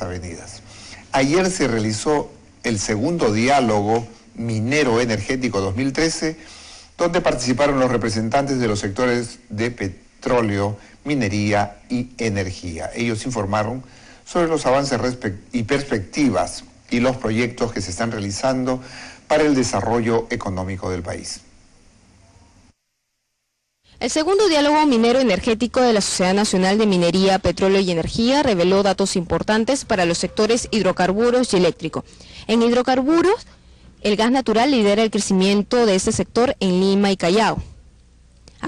avenidas. Ayer se realizó el segundo diálogo minero energético 2013, donde participaron los representantes de los sectores de petróleo, minería y energía. Ellos informaron sobre los avances y perspectivas y los proyectos que se están realizando para el desarrollo económico del país. El segundo diálogo minero energético de la Sociedad Nacional de Minería, Petróleo y Energía reveló datos importantes para los sectores hidrocarburos y eléctrico. En hidrocarburos, el gas natural lidera el crecimiento de este sector en Lima y Callao.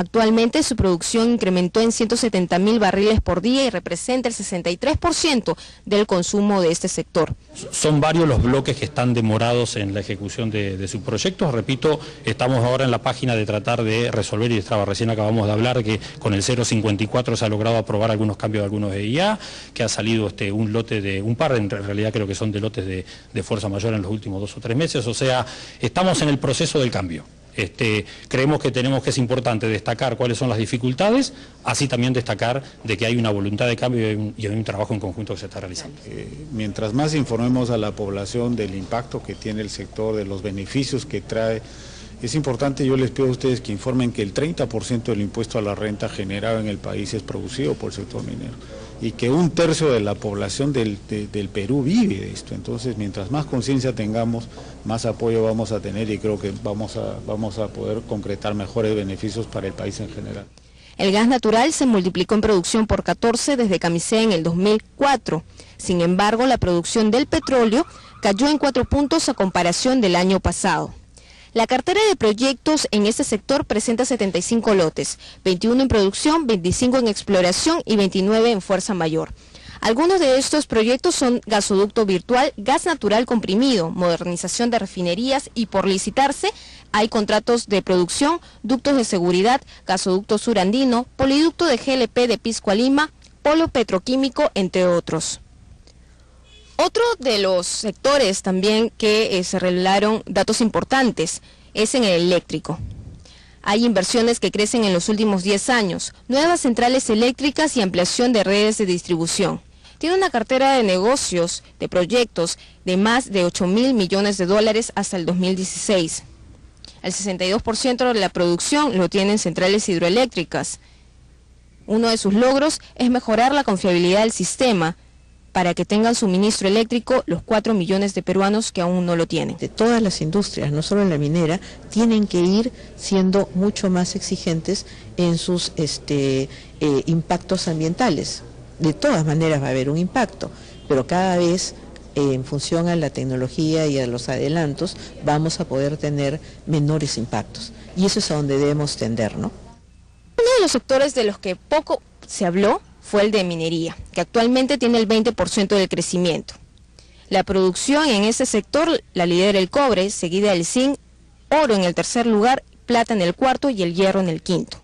Actualmente su producción incrementó en 170 mil barriles por día y representa el 63% del consumo de este sector. Son varios los bloques que están demorados en la ejecución de, sus proyectos. Repito, estamos ahora en la página de tratar de resolver y estaba recién acabamos de hablar que con el 054 se ha logrado aprobar algunos cambios de algunos de IA, que ha salido este, un lote de, un par, en realidad creo que son de lotes de fuerza mayor en los últimos dos o tres meses. O sea, estamos en el proceso del cambio. Este, creemos que tenemos que es importante destacar cuáles son las dificultades, así también destacar de que hay una voluntad de cambio y hay un, trabajo en conjunto que se está realizando. Eh, mientras más informemos a la población del impacto que tiene el sector, de los beneficios que trae, es importante, yo les pido a ustedes que informen que el 30% del impuesto a la renta generado en el país es producido por el sector minero y que un tercio de la población del, Perú vive de esto. Entonces, mientras más conciencia tengamos, más apoyo vamos a tener y creo que vamos a, vamos a poder concretar mejores beneficios para el país en general. El gas natural se multiplicó en producción por 14 desde Camisea en el 2004. Sin embargo, la producción del petróleo cayó en cuatro puntos a comparación del año pasado. La cartera de proyectos en este sector presenta 75 lotes, 21 en producción, 25 en exploración y 29 en fuerza mayor. Algunos de estos proyectos son gasoducto virtual, gas natural comprimido, modernización de refinerías y por licitarse hay contratos de producción, ductos de seguridad, gasoducto surandino, poliducto de GLP de Pisco a Lima, polo petroquímico, entre otros. Otro de los sectores también que eh, se revelaron datos importantes es en el eléctrico. Hay inversiones que crecen en los últimos 10 años, nuevas centrales eléctricas y ampliación de redes de distribución. Tiene una cartera de negocios, de proyectos, de más de 8 mil millones de dólares hasta el 2016. El 62% de la producción lo tienen centrales hidroeléctricas. Uno de sus logros es mejorar la confiabilidad del sistema, para que tengan suministro eléctrico los 4 millones de peruanos que aún no lo tienen. De todas las industrias, no solo en la minera, tienen que ir siendo mucho más exigentes en sus este, eh, impactos ambientales. De todas maneras va a haber un impacto, pero cada vez eh, en función a la tecnología y a los adelantos vamos a poder tener menores impactos. Y eso es a donde debemos tender, ¿no? Uno de los sectores de los que poco se habló fue el de minería, que actualmente tiene el 20% del crecimiento. La producción en ese sector la lidera el cobre, seguida del zinc, oro en el tercer lugar, plata en el cuarto y el hierro en el quinto.